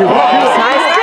Drew. Oh. Nice, nice.